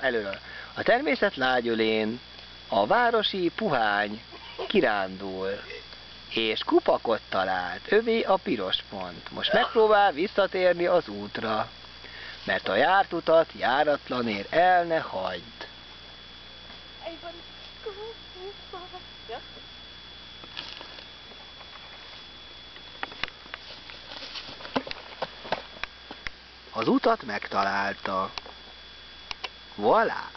előről. A természet lágyölén a városi puhány kirándul, és kupakot talált, övé a piros pont. Most megpróbál visszatérni az útra, mert a járt utat járatlanér el ne hagyd. Az utat megtalálta. 我了!